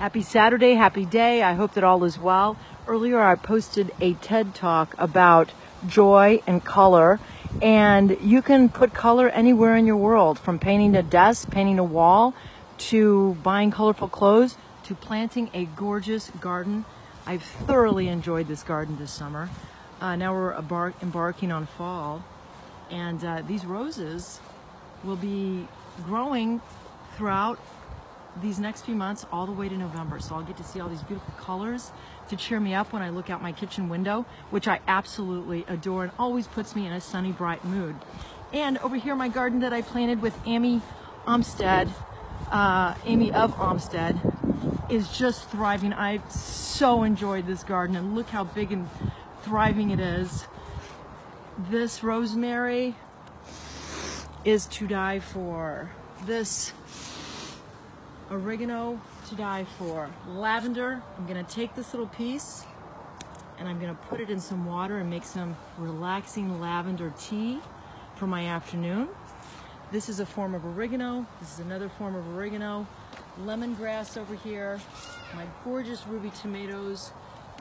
Happy Saturday, happy day. I hope that all is well. Earlier, I posted a TED talk about joy and color, and you can put color anywhere in your world from painting a desk, painting a wall, to buying colorful clothes, to planting a gorgeous garden. I've thoroughly enjoyed this garden this summer. Uh, now we're embark- embarking on fall, and uh, these roses will be growing throughout these next few months all the way to November. So I'll get to see all these beautiful colors to cheer me up when I look out my kitchen window, which I absolutely adore and always puts me in a sunny, bright mood. And over here, my garden that I planted with Amy Omstead, uh, Amy of Omstead, is just thriving. I so enjoyed this garden and look how big and thriving it is. This rosemary is to die for. This oregano to die for. Lavender, I'm gonna take this little piece and I'm gonna put it in some water and make some relaxing lavender tea for my afternoon. This is a form of oregano. This is another form of oregano. Lemongrass over here. My gorgeous ruby tomatoes.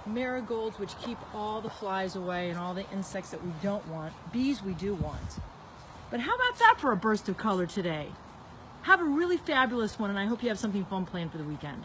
Marigolds, which keep all the flies away and all the insects that we don't want. Bees we do want. But how about that for a burst of color today? Have a really fabulous one, and I hope you have something fun planned for the weekend.